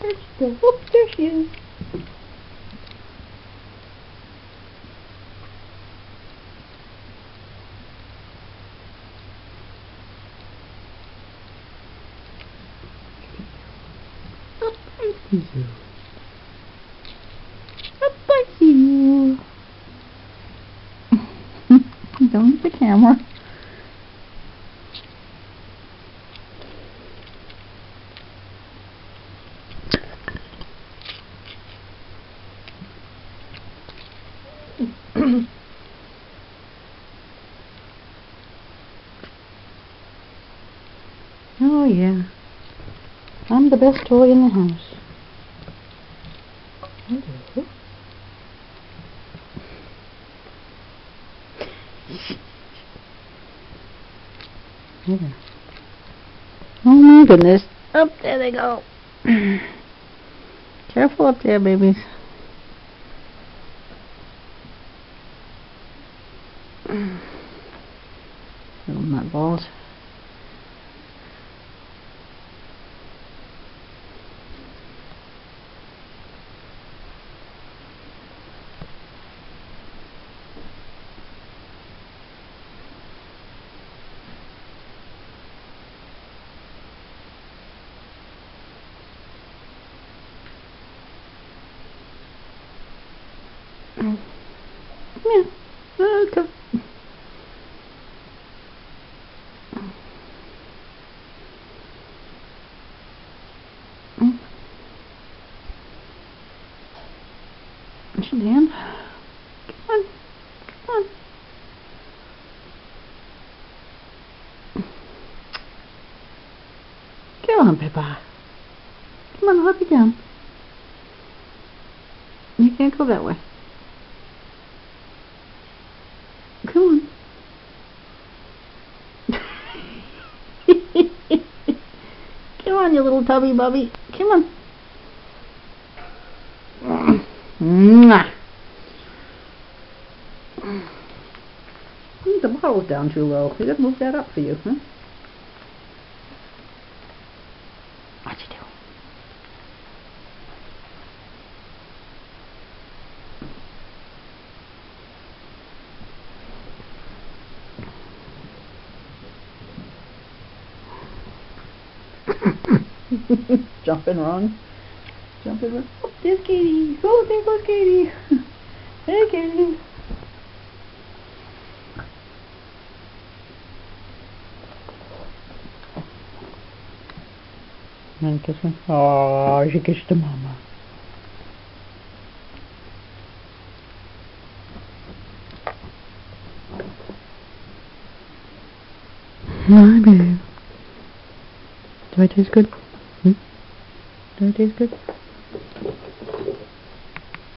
there she goes. Oh, there she is. Up I see you. Up I see you. Don't hit the camera. oh yeah. I'm the best toy in the house. Hello. Oh my goodness. Up there they go. Careful up there, babies. Little nutballs. Mm. Yeah. Oh, come. Mm. Down. Come on. Come on. Come on, Pippa. Come on, help you down. You can't go that way. Come on. Come on, you little tubby bubby. Come on. Mwah. I think the bottle's down too low. We gotta move that up for you, huh? What you doing? Jumping wrong. Jumping wrong. Oh, there's Katie. Oh, there goes Katie. hey, Katie. Kiss her. Oh, she kissed the mama. My babe. Do I taste good? Hmm? Do I taste good?